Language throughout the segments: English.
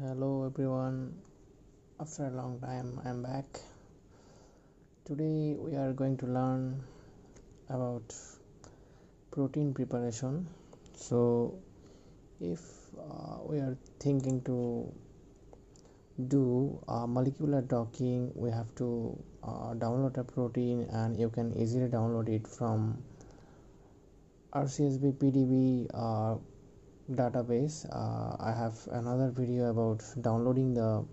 Hello everyone. After a long time, I'm back. Today we are going to learn about protein preparation. So, if uh, we are thinking to do uh, molecular docking, we have to uh, download a protein, and you can easily download it from RCSB PDB uh, database. Uh, i have another video about downloading the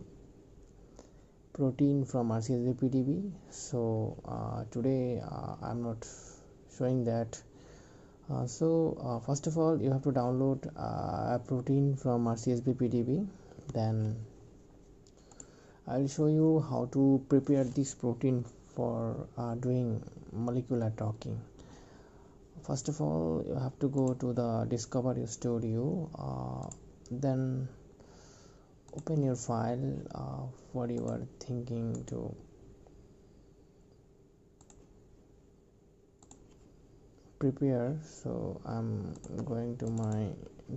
protein from rcsb pdb so uh, today uh, i'm not showing that. Uh, so uh, first of all you have to download uh, a protein from rcsb pdb then i'll show you how to prepare this protein for doing molecular docking first of all you have to go to the discovery studio uh, then open your file uh, what you are thinking to. Prepare so i'm going to my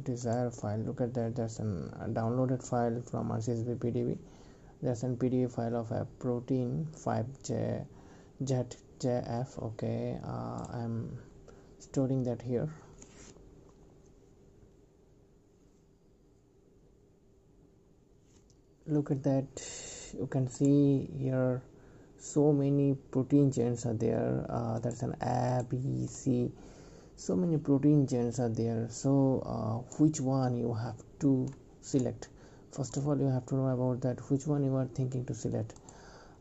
desired file. Look at that there's an, a downloaded file from rcsb pdb there's an pdb file of a protein 5j jf okay uh, i'm storing that here. Look at that. You can see here so many protein chains are there. Uh, that's an a b c. So many protein chains are there. So uh, which one you have to select? First of all you have to know about that which one you are thinking to select.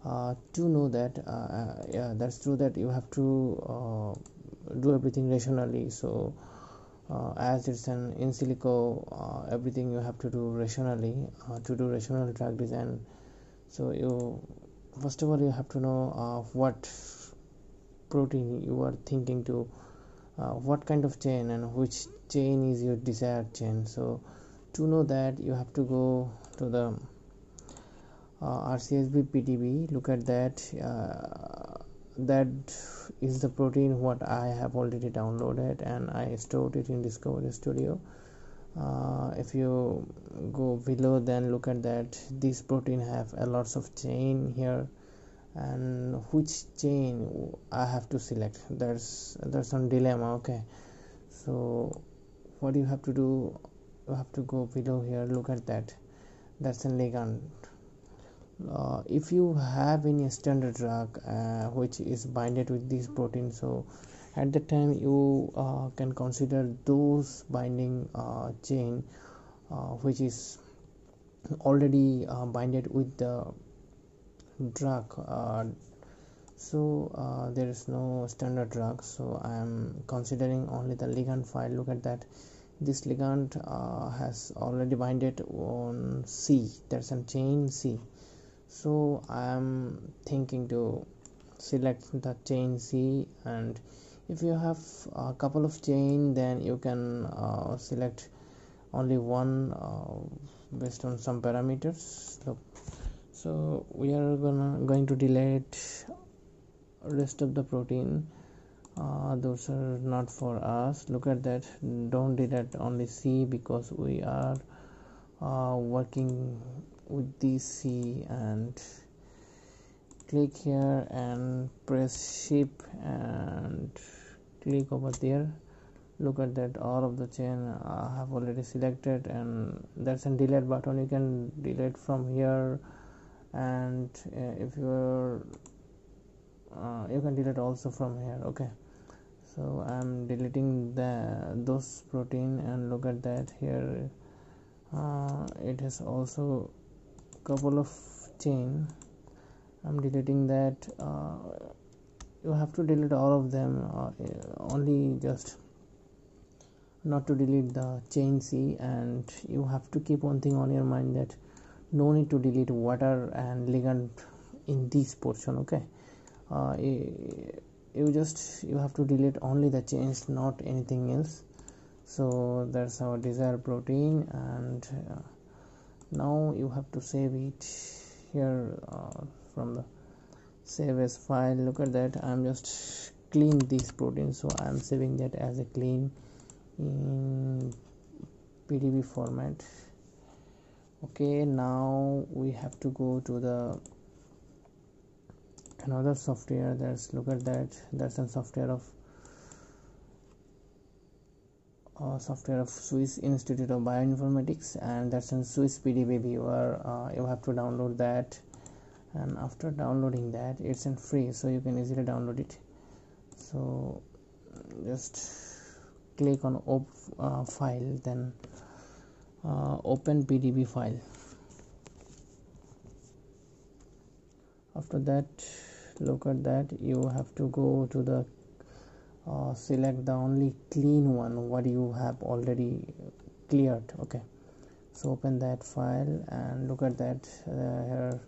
Uh, to know that uh, uh, yeah that's true that you have to uh, do everything rationally. So uh, as it's an in silico uh, everything you have to do rationally uh, to do rational drug design. So you first of all you have to know uh, what protein you are thinking to uh, what kind of chain and which chain is your desired chain. So to know that you have to go to the uh, rcsb pdb look at that that is the protein what I have already downloaded and I stored it in Discovery Studio. Uh, if you go below then look at that. This protein have a lots of chain here. And which chain I have to select? There's there's some dilemma okay. So what you have to do you have to go below here look at that. That's a ligand uh, if you have any standard drug uh, which is binded with this protein so at the time you uh, can consider those binding uh, chain uh, which is already uh, binded with the drug. So there is no standard drug so i am considering only the ligand file. Look at that. This ligand has already binded on c. There's a chain c so I am thinking to select the chain C and if you have a couple of chain then you can uh, select only one uh, based on some parameters. So, so we are gonna going to delete rest of the protein. Uh, those are not for us. Look at that. Don't delete only C because we are uh, working with DC and click here and press ship and click over there. Look at that all of the chain I have already selected and that's a delete button. You can delete from here and uh, if you're uh, you can delete also from here okay. So I'm deleting the those protein and look at that here. Uh, it has also couple of chain. I'm deleting that uh, you have to delete all of them uh, only just not to delete the chain C and you have to keep one thing on your mind that no need to delete water and ligand in this portion okay? Uh, you just you have to delete only the chains not anything else. So that's our desired protein and uh, now you have to save it here uh, from the save as file. Look at that. I'm just clean this protein so i'm saving that as a clean in pdb format. Okay now we have to go to the another software. There's look at that. That's a software of uh, software of Swiss Institute of Bioinformatics and that's in Swiss PDB viewer uh, you have to download that. And after downloading that it's in free so you can easily download it. So just click on op uh, file then uh, open pdb file. After that look at that you have to go to the uh, select the only clean one what you have already cleared okay. So open that file and look at that. Uh, here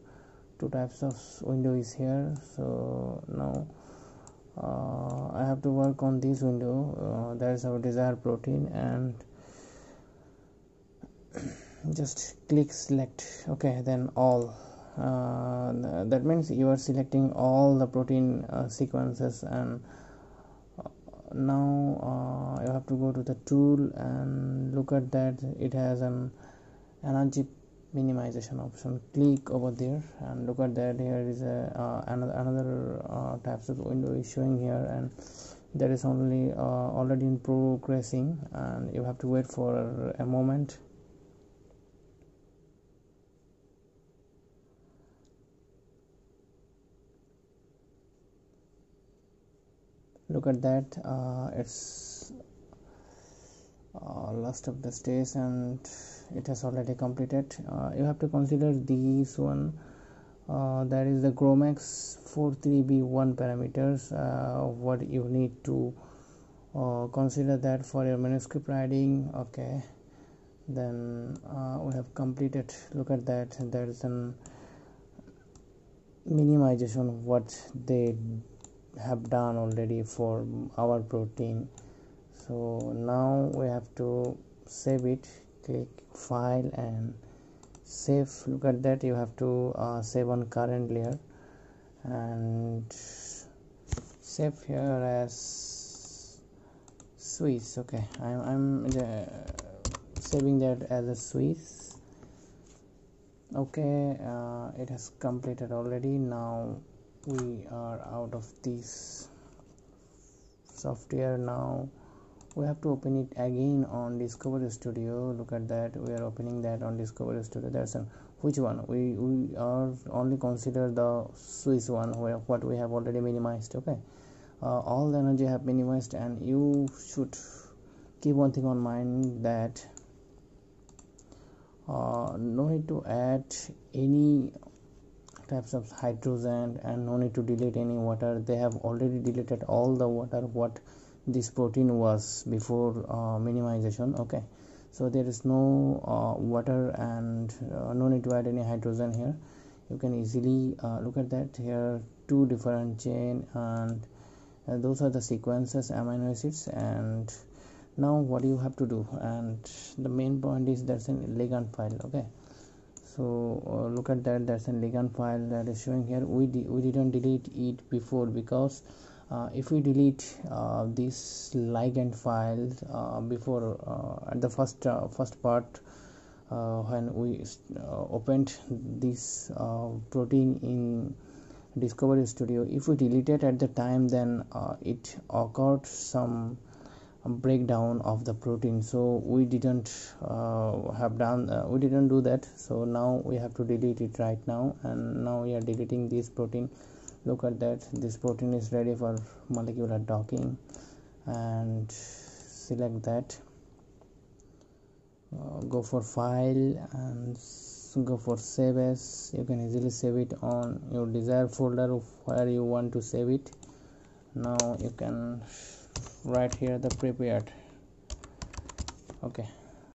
two types of window is here. So now uh, I have to work on this window. Uh, that is our desired protein and just click select okay then all. Uh, that means you are selecting all the protein uh, sequences and now uh, you have to go to the tool and look at that. It has an energy minimization option. Click over there and look at that. Here is a uh, another another uh, types of window is showing here and that is only already in progressing and you have to wait for a moment look at that uh, it's uh, last of the stage and it has already completed. Uh, you have to consider this one. Uh, that is the GROMACS 43b1 parameters uh, what you need to uh, consider that for your manuscript writing. Okay. Then we have completed. Look at that. There is an minimization of what they have done already for our protein. So now we have to save it click file and save. Look at that you have to uh, save on current layer. And save here as Swiss okay. I'm, I'm uh, saving that as a Swiss. Okay uh, it has completed already. Now we are out of this software now. We have to open it again on discovery studio. Look at that. We are opening that on discovery studio. That's a which one? We we are only consider the swiss one where what we have already minimized okay? Uh, all the energy have minimized and you should keep one thing on mind that uh, no need to add any types of hydrogen and no need to delete any water. They have already deleted all the water what this protein was before uh, minimization okay? So there is no uh, water and uh, no need to add any hydrogen here. You can easily uh, look at that. Here two different chain and uh, those are the sequences amino acids and now what do you have to do and the main point is that's an ligand file okay so uh, look at that. That's a ligand file that is showing here. We we didn't delete it before because uh, if we delete uh, this ligand file uh, before uh, at the first uh, first part when we opened this protein in discovery studio if we delete it at the time then it occurred some breakdown of the protein. So we didn't uh, have done uh, we didn't do that. So now we have to delete it right now. And now we are deleting this protein. Look at that. This protein is ready for molecular docking. And select that. Uh, go for file and go for save as. You can easily save it on your desired folder where you want to save it. Now you can right here the prepared. Okay